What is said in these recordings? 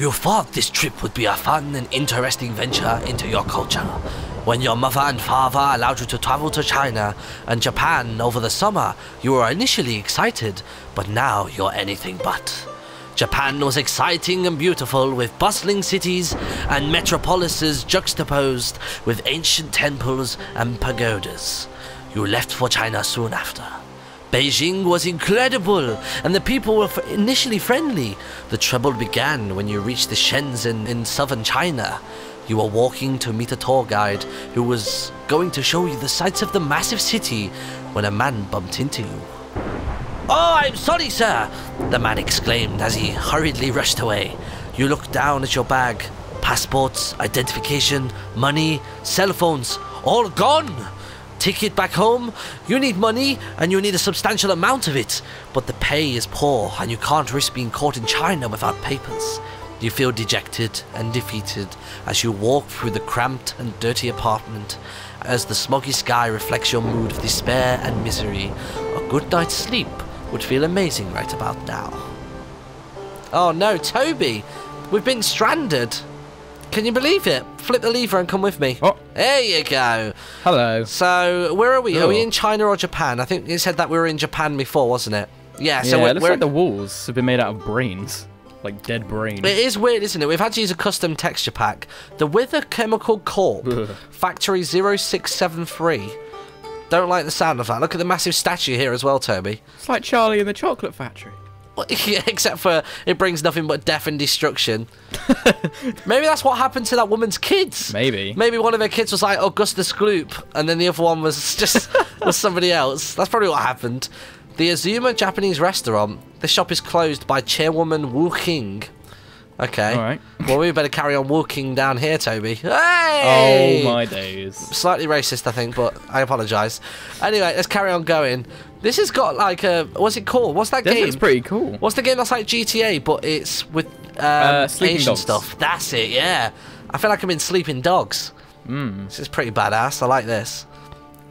You thought this trip would be a fun and interesting venture into your culture. When your mother and father allowed you to travel to China and Japan over the summer, you were initially excited, but now you're anything but. Japan was exciting and beautiful with bustling cities and metropolises juxtaposed with ancient temples and pagodas. You left for China soon after. Beijing was incredible, and the people were initially friendly. The trouble began when you reached the Shenzhen in southern China. You were walking to meet a tour guide who was going to show you the sights of the massive city when a man bumped into you. Oh, I'm sorry, sir, the man exclaimed as he hurriedly rushed away. You looked down at your bag. Passports, identification, money, cell phones, all gone. Ticket back home, you need money and you need a substantial amount of it, but the pay is poor and you can't risk being caught in China without papers. You feel dejected and defeated as you walk through the cramped and dirty apartment. As the smoggy sky reflects your mood of despair and misery, a good night's sleep would feel amazing right about now. Oh no, Toby! We've been stranded! Can you believe it? Flip the lever and come with me. Oh. There you go. Hello. So, where are we? Are we in China or Japan? I think you said that we were in Japan before, wasn't it? Yeah, so yeah, we're, it looks we're like the walls have been made out of brains. Like dead brains. It is weird, isn't it? We've had to use a custom texture pack. The Wither Chemical Corp, Factory 0673. Don't like the sound of that. Look at the massive statue here as well, Toby. It's like Charlie in the Chocolate Factory. Yeah, Except for it brings nothing but death and destruction. Maybe that's what happened to that woman's kids. Maybe. Maybe one of her kids was like Augustus Gloop, and then the other one was just was somebody else. That's probably what happened. The Azuma Japanese restaurant. The shop is closed by chairwoman Wu King. Okay. All right. Well, we better carry on walking down here, Toby. Hey! Oh my days. Slightly racist, I think, but I apologise. Anyway, let's carry on going. This has got like a what's it called? What's that This game? looks pretty cool. What's the game that's like GTA, but it's with um, Uh, Sleeping Asian Dogs. stuff? That's it, yeah. I feel like I'm in Sleeping Dogs. Mm. This is pretty badass. I like this.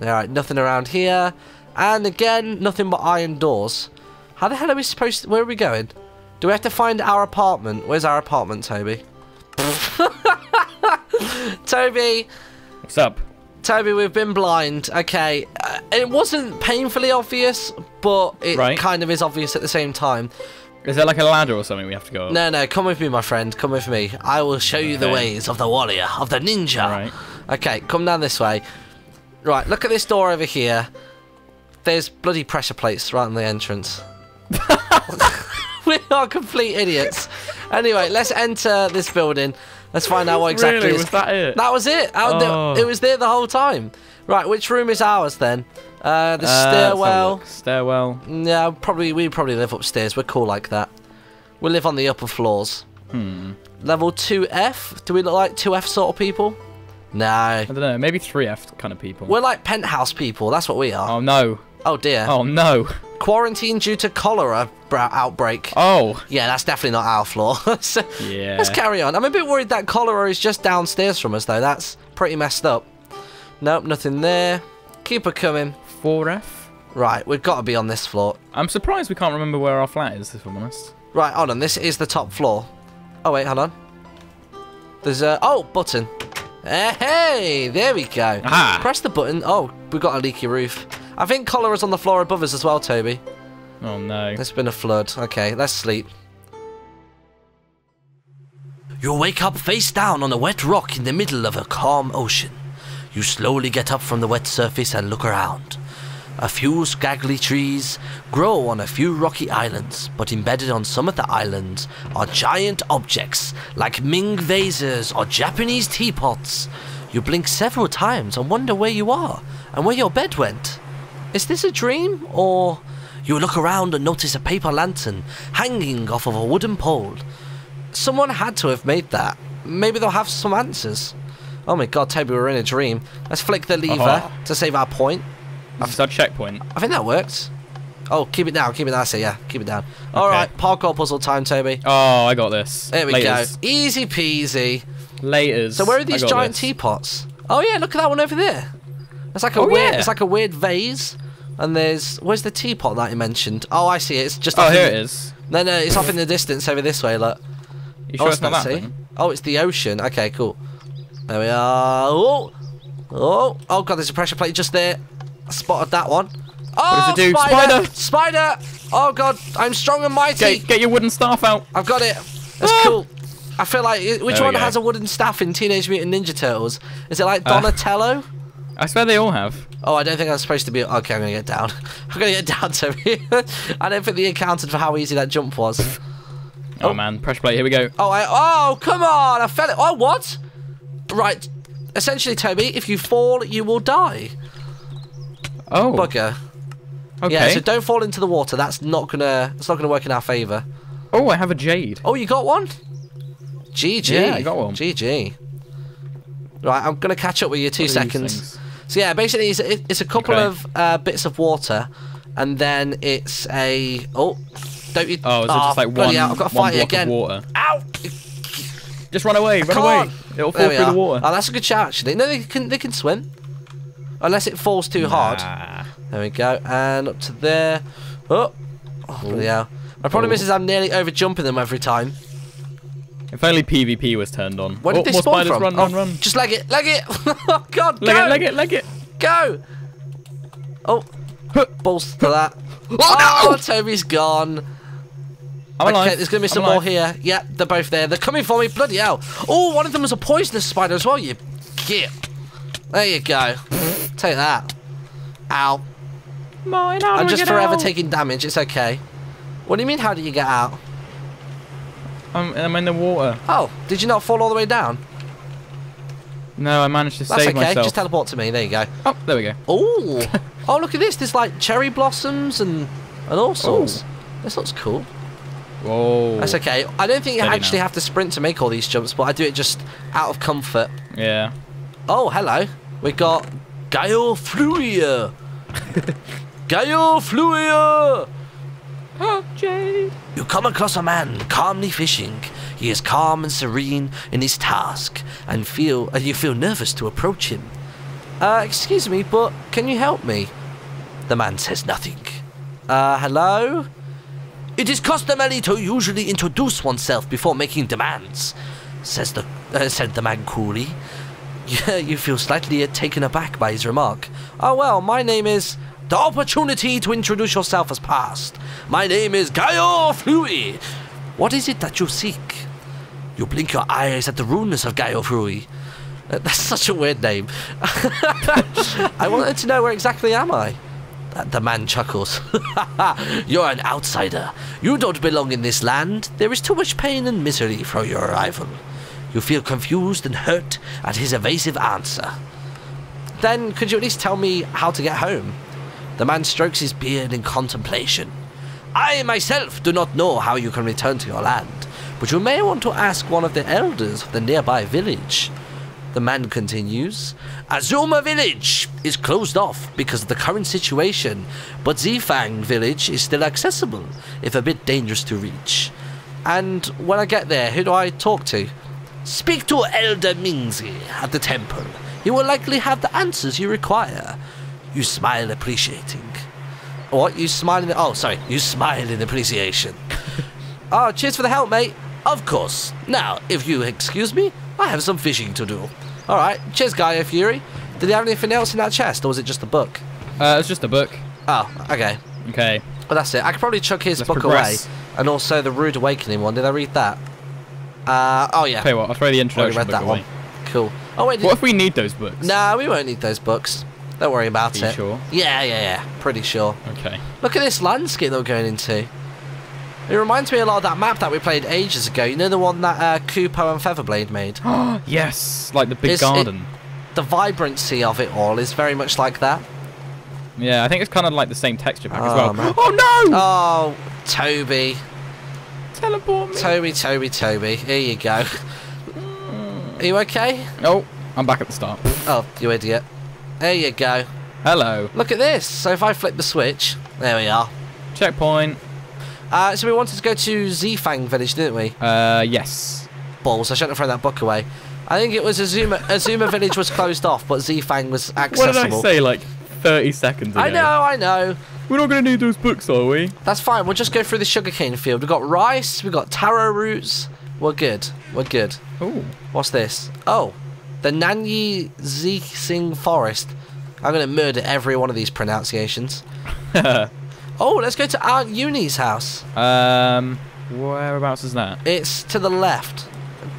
Alright, nothing around here. And again, nothing but iron doors. How the hell are we supposed to... Where are we going? Do we have to find our apartment? Where's our apartment, Toby? Toby! What's up? Toby, we've been blind. Okay, uh, it wasn't painfully obvious, but it Right. kind of is obvious at the same time. Is there like a ladder or something we have to go up? No, no, come with me, my friend. Come with me. I will show you the ways of the warrior, of the ninja. Alright. Okay, come down this way. Right, look at this door over here. There's bloody pressure plates right on the entrance. we are complete idiots. Anyway, let's enter this building. Let's find out what exactly Really? is. Was that it? That was it. Oh. it was there the whole time. Right, which room is ours then? Uh, the Uh, let's have a stairwell. Stairwell. Yeah, probably we probably live upstairs. We're cool like that. We live on the upper floors. Hmm. Level 2F? Do we look like 2F sort of people? No. I don't know. Maybe 3F kind of people. We're like penthouse people. That's what we are. Oh no. Oh dear. Oh no. Quarantine due to cholera outbreak. Oh. Yeah, that's definitely not our floor. so, Yeah. Let's carry on. I'm a bit worried that cholera is just downstairs from us, though. That's pretty messed up. Nope, nothing there. Keep her coming. 4F. Right, we've got to be on this floor. I'm surprised we can't remember where our flat is, if I'm honest. Right, hold on. This is the top floor. Oh, wait, hold on. There's a... Oh, button. Hey, hey, there we go. Aha. Press the button. Oh, we've got a leaky roof. I think cholera's on the floor above us as well, Toby. Oh no. There's been a flood. Okay, let's sleep. You wake up face down on a wet rock in the middle of a calm ocean. You slowly get up from the wet surface and look around. A few scraggly trees grow on a few rocky islands, but embedded on some of the islands are giant objects like Ming vases or Japanese teapots. You blink several times and wonder where you are and where your bed went. Is this a dream or you look around and notice a paper lantern hanging off of a wooden pole? Someone had to have made that. Maybe they'll have some answers. Oh my god, Toby, we're in a dream. Let's flick the lever Uh-huh. to save our point. This is our checkpoint. I think that works. Oh, keep it down, keep it down. I say, yeah, keep it down. All Okay. right, parkour puzzle time, Toby. Oh, I got this. There we Laters. go. Easy peasy. Laters. So where are these giant this. teapots? Oh yeah, look at that one over there. It's like a Oh, weird. yeah. It's like a weird vase. And there's where's the teapot that you mentioned? Oh, I see it. It's just. Oh, here in it the- is. No, no, it's off in the distance over this way. Look. You oh, sure it's it's not that sea. Oh, it's the ocean. Okay, cool. There we are. Oh, oh, oh god, there's a pressure plate just there. I spotted that one. Oh, does it do? Spider! Spider! Spider! Oh god, I'm strong and mighty. Get, get your wooden staff out. I've got it. That's Ah! cool. I feel like which one go. has a wooden staff in Teenage Mutant Ninja Turtles? Is it like Uh. I swear they all have. Oh, I don't think I'm supposed to be. Okay, I'm gonna get down. I'm gonna get down to me. I don't think they accounted for how easy that jump was. Oh, Oh. man, pressure plate. Here we go. Oh, I. Oh, come on! I fell it. Oh, what? Right. Essentially, Toby, if you fall, you will die. Oh, Bugger. okay. Yeah. So don't fall into the water. That's not gonna. It's not gonna work in our favour. Oh, I have a jade. Oh, you got one? GG. Yeah, I got one. GG. Right, I'm gonna catch up with you two seconds. So yeah, basically it's, it- it's a couple Okay. of uh, bits of water, and then it's a oh, don't you? Oh, is it just like bloody one, hell, I've got to fight block again. of water? Ow! Just run away, run Can't. away. It'll fall through are. the water. Oh, that's a good shot actually. No, they can they can swim, unless it falls too hard. There we go, and up to there. Oh, oh hell. My problem Oh. is, is I'm nearly over jumping them every time. If only PvP was turned on. Where oh, did they more spawn spiders. from? Run, oh, run, run. Just leg it, leg it. oh God, Leg go, it, leg it, leg it. go. Oh, balls to that. Oh, no! Oh, Toby's gone. I'm alive. Okay, there's gonna be some more here. Yeah, they're both there. They're coming for me. Bloody hell! Oh, one of them was a poisonous spider as well. You git. There you go. Take that. Ow! Mine, I'm just forever out? taking damage. It's okay. What do you mean? How do you get out? I'm, I'm in the water. Oh, did you not fall all the way down? No, I managed to That's save okay. myself. That's okay. Just teleport to me. There you go. oh, there we go. Oh, oh, look at this. There's like cherry blossoms and and all oh. sorts. Oh. This looks cool. Whoa. That's okay. I don't think you Steady actually now. have to sprint to make all these jumps, but I do it just out of comfort. Yeah. Oh, hello. We got Gaio Fluia. Gaio Fluia. Jade. You come across a man calmly fishing. He is calm and serene in his task, and feel and you feel nervous to approach him. Uh, excuse me, but can you help me? The man says nothing. Uh, hello? It is customary to usually introduce oneself before making demands, says the uh, said the man coolly. You feel slightly uh, taken aback by his remark. Oh well, my name is. The opportunity to introduce yourself has passed. My name is Gaio Flui. What is it that you seek? You blink your eyes at the rudeness of Gaio Flui. Uh, That's such a weird name. I wanted to know where exactly am I? The man chuckles. You're an outsider. You don't belong in this land. There is too much pain and misery for your arrival. You feel confused and hurt at his evasive answer. Then, could you at least tell me how to get home? The man strokes his beard in contemplation. I myself do not know how you can return to your land, but you may want to ask one of the elders of the nearby village. The man continues, Azuma village is closed off because of the current situation, but Zifang village is still accessible, if a bit dangerous to reach. And when I get there, who do I talk to? Speak to Elder Mingzi at the temple. He will likely have the answers you require. You smile appreciating. What? You smile in Oh, sorry. You smile in appreciation. oh, cheers for the help, mate. Of course. Now, if you excuse me, I have some fishing to do. Alright, cheers, Gaia Fury. Did he have anything else in that chest, or was it just a book? Uh, it's just a book. Oh, okay. Okay. Well, that's it. I could probably chuck his Let's book progress. away. And also the Rude Awakening one. Did I read that? Uh, oh, yeah. Tell you what, I'll throw the introduction read book that away. one. Cool. Oh, wait. What if we need those books? Nah, we won't need those books. Don't worry about Are you it. sure? Yeah, yeah, yeah. Pretty sure. Okay. Look at this landscape that we're going into. It reminds me a lot of that map that we played ages ago. You know the one that uh, Kupo and Featherblade made? yes, like the big It's- it- garden. The vibrancy of it all is very much like that. Yeah, I think it's kind of like the same texture pack as Oh, well. man. Oh no! Oh, Toby. Teleport me. Toby, Toby, Toby. Here you go. Are you okay? oh, I'm back at the start. Oh, you idiot. There you go. Hello. Look at this. So if I flip the switch, there we are. Checkpoint. Uh, so we wanted to go to Zifang village, didn't we? Uh, yes. Balls. I shouldn't have thrown that book away. I think it was Azuma. Azuma village was closed off, but Zifang was accessible. What did. I say like 30 seconds ago? I know, I know. We're not going to need those books, are we? That's fine. We'll just go through the sugarcane field. We've got rice, we've got taro roots, We're good. We're good. Ooh. What's this? Oh, the Nanyi Sing Forest. I'm gonna murder every one of these pronunciations. Oh, let's go to Aunt Uni's house. um, whereabouts is that? It's to the left.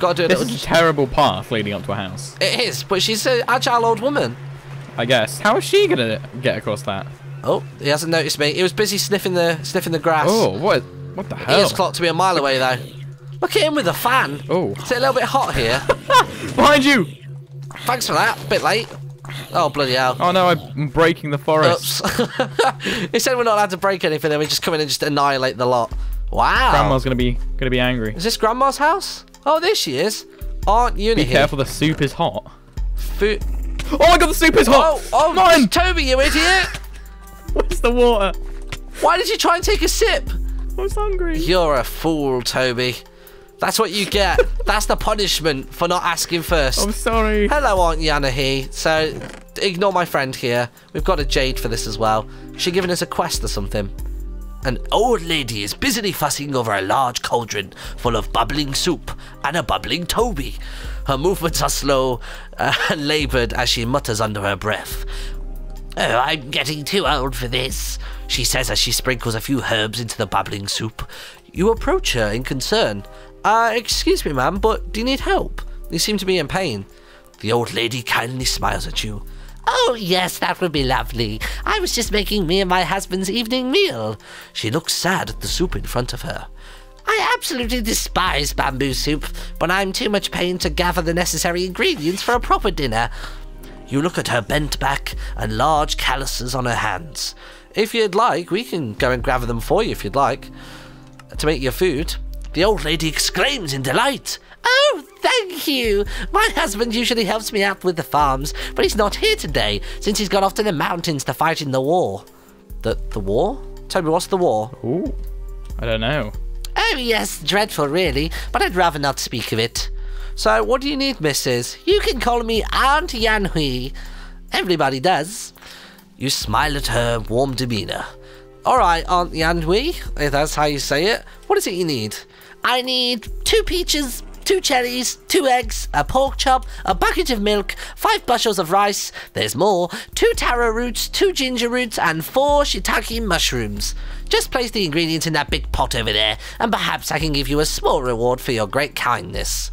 Got to do a This little. is a terrible path leading up to a house. It is, but she's an agile old woman. I guess. How is she gonna get across that? Oh, he hasn't noticed me. He was busy sniffing the sniffing the grass. Oh, what? What the he hell? is clocked to be a mile away though. Look at him with a fan. Oh, Is it a little bit hot here? behind you! Thanks for that. Bit late. Oh bloody hell. Oh no, I'm breaking the forest. Oops. he said we're not allowed to break anything, then we just come in and just annihilate the lot. Wow. Grandma's gonna be gonna be angry. Is this Grandma's house? Oh, there she is. Aunt Uni Be careful, the soup is hot. Food. Oh my god, the soup is hot! Oh, oh, mine! Toby, you idiot! Where's the water? Why did you try and take a sip? I was hungry. You're a fool, Toby. That's what you get. That's the punishment for not asking first. I'm sorry. Hello, Aunt Yanahi. So, ignore my friend here. We've got a jade for this as well. She giving us a quest or something. An old lady is busily fussing over a large cauldron full of bubbling soup and a bubbling Toby. Her movements are slow uh, and laboured as she mutters under her breath. Oh, I'm getting too old for this, she says as she sprinkles a few herbs into the bubbling soup. You approach her in concern. Uh, excuse me, ma'am, but do you need help? You seem to be in pain. The old lady kindly smiles at you. Oh, yes, that would be lovely. I was just making me and my husband's evening meal. She looks sad at the soup in front of her. I absolutely despise bamboo soup, but I'm too much pain to gather the necessary ingredients for a proper dinner. You look at her bent back and large calluses on her hands. If you'd like, we can go and gather them for you if you'd like. To make your food. The old lady exclaims in delight. Oh, thank you! My husband usually helps me out with the farms, but he's not here today since he's gone off to the mountains to fight in the war. The the war? Toby, what's the war? Ooh. I don't know. Oh, yes, dreadful, really, but I'd rather not speak of it. So, what do you need, missus? You can call me Aunt Yanhui. Everybody does. You smile at her warm demeanour. All right, Aunt Yanhui, if that's how you say it. What is it you need? I need two peaches, two cherries, two eggs, a pork chop, a bucket of milk, five bushels of rice, there's more, two taro roots, two ginger roots, and four shiitake mushrooms. Just place the ingredients in that big pot over there, and perhaps I can give you a small reward for your great kindness.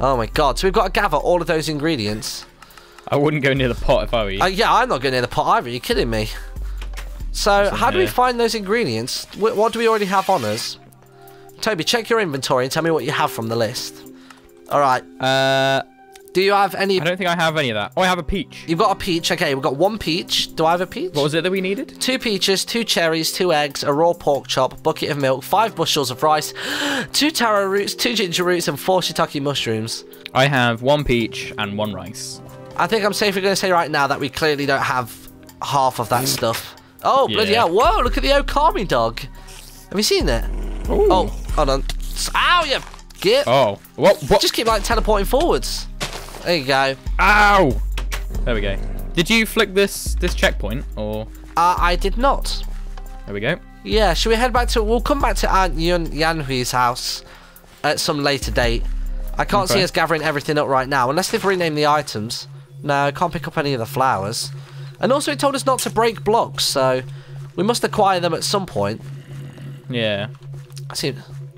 Oh my god, so we've got to gather all of those ingredients. I wouldn't go near the pot if I were you. Uh, yeah, I'm not going near the pot either, you kidding me? So, how do we find those ingredients? What do we already have on us? Toby, check your inventory and tell me what you have from the list. Alright, Uh, do you have any... I don't think I have any of that. Oh, I have a peach. You've got a peach, okay, we've got one peach. Do I have a peach? What was it that we needed? Two peaches, two cherries, two eggs, a raw pork chop, bucket of milk, five bushels of rice, two taro roots, two ginger roots, and four shiitake mushrooms. I have one peach and one rice. I think I'm safely going to say right now that we clearly don't have half of that stuff. Oh, bloody Yeah. hell. Whoa, look at the Okami dog. Have you seen it? Ooh. Oh, hold on. Ow, you git. Oh. What? What? Just keep like teleporting forwards. There you go. Ow! There we go. Did you flick this this checkpoint or? Uh, I did not. There we go. Yeah, should we head back to... We'll come back to Aunt Yun Yanhui's house at some later date. I can't see us gathering everything up right now, unless they've renamed the items. No, I can't pick up any of the flowers. And also it told us not to break blocks, so we must acquire them at some point. Yeah. I see.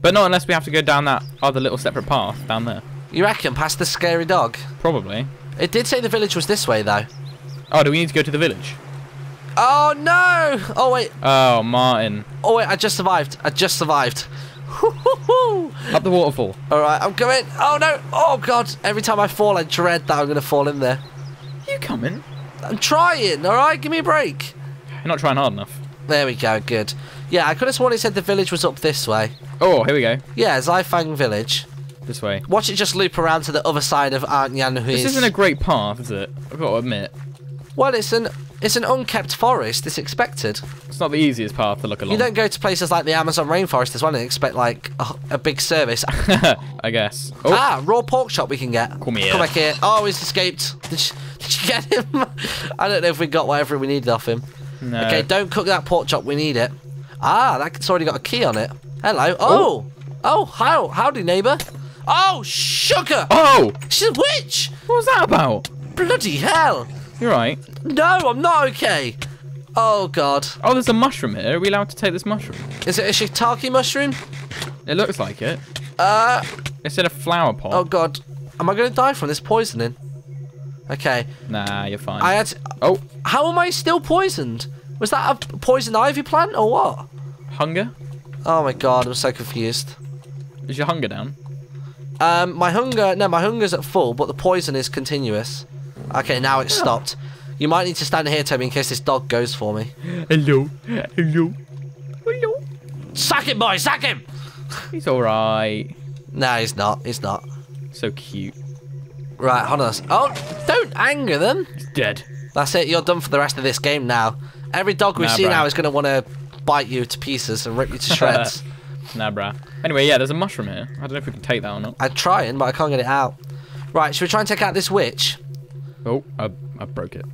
But not unless we have to go down that other little separate path down there. You reckon, past the scary dog? Probably. It did say the village was this way, though. Oh, do we need to go to the village? Oh, no! Oh, wait. Oh, Martin. Oh, wait, I just survived. I just survived. Up the waterfall. All right, I'm going. Oh, no. Oh, God. Every time I fall, I dread that I'm going to fall in there. You coming? I'm trying, all right? Give me a break. You're not trying hard enough. There we go, good. Yeah, I could have sworn it said the village was up this way. Oh, here we go. Yeah, Zaifang village. This way. Watch it just loop around to the other side of Aunt Yanhui's. This isn't a great path, is it? I've got to admit. Well, it's an it's an unkept forest. It's expected. It's not the easiest path to look along. You don't go to places like the Amazon rainforest as well and expect like a, a big service. I guess. Oh, Ah, raw pork chop we can get. Come here. Come back here. Oh, he's escaped. Did you, did you get him? I don't know if we got whatever we needed off him. No. Okay, don't cook that pork chop. We need it. Ah, that's already got a key on it. Hello. Oh, oh, how howdy neighbour. Oh, sugar! Oh! She's a witch! What was that about? Bloody hell! You're right. No, I'm not okay. Oh god. Oh, there's a mushroom here. Are we allowed to take this mushroom? Is it a shiitake mushroom? It looks like it. Uh, It's in a flower pot. oh god. Am I going to die from this poisoning? Okay. Nah, you're fine. I had. To, Oh, how am I still poisoned? Was that a poison ivy plant or what? hunger? Oh my god, I'm so confused. Is your hunger down? Um, my hunger, no, my hunger's at full, but the poison is continuous. Okay, now it's stopped. You might need to stand here, Toby, in case this dog goes for me. Hello. Hello. Hello. Sack him, boy, sack him! He's alright. No, he's not, he's not. So cute. Right, hold on. Oh, don't anger them. He's dead. That's it, you're done for the rest of this game now. Every dog we Nah, see now is going to want to bite you to pieces and rip you to shreds. Nah, bruh. Anyway, yeah, there's a mushroom here. I don't know if we can take that or not. I'm trying, but I can't get it out. Right, should we try and take out this witch? Oh, I, I broke it.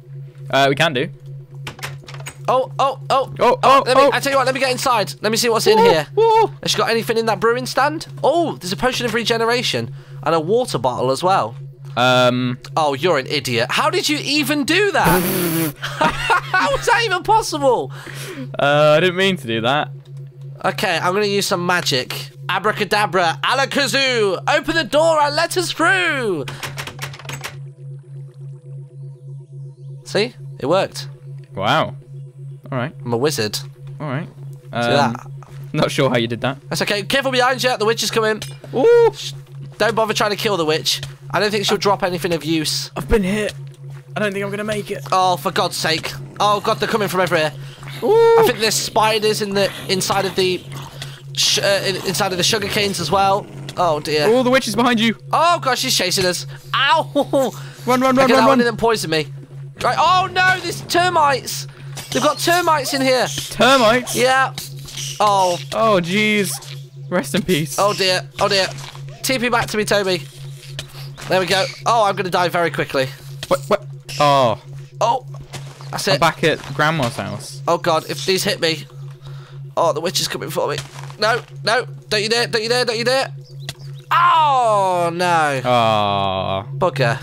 Uh, we can do. Oh, oh, oh. Oh, oh, let me, oh. I tell you what, let me get inside. Let me see what's in here. Whoa. Has she got anything in that brewing stand? Oh, there's a potion of regeneration and a water bottle as well. Um, Oh, you're an idiot. How did you even do that? How was that even possible? uh, I didn't mean to do that. Okay, I'm going to use some magic. Abracadabra, alakazoo, open the door and let us through. See? It worked. Wow. All right. I'm a wizard. All right. Um, that? Not sure how you did that. That's okay. Careful behind you. The witch is coming. Ooh. Don't bother trying to kill the witch. I don't think she'll drop anything of use. I've been hit. I don't think I'm gonna make it. Oh, for God's sake. Oh, God, they're coming from everywhere. Ooh. I think there's spiders in the inside of the sh- uh, inside of the sugar canes as well. Oh dear. Oh, the witch is behind you. Oh God, she's chasing us. Ow! Run, run, run, okay, run, run. didn't poison me. Right. Oh no, there's termites. They've got termites in here. Termites. Yeah. Oh. Oh, jeez. Rest in peace. Oh dear. Oh dear. TP back to me, Toby. There we go. Oh, I'm gonna die very quickly. What? What? Oh, Oh. That's I'm it. back at Grandma's house. Oh god, if these hit me. Oh, the witch is coming for me. No, no, don't you dare, don't you dare, don't you dare. Oh no. Oh. Bugger.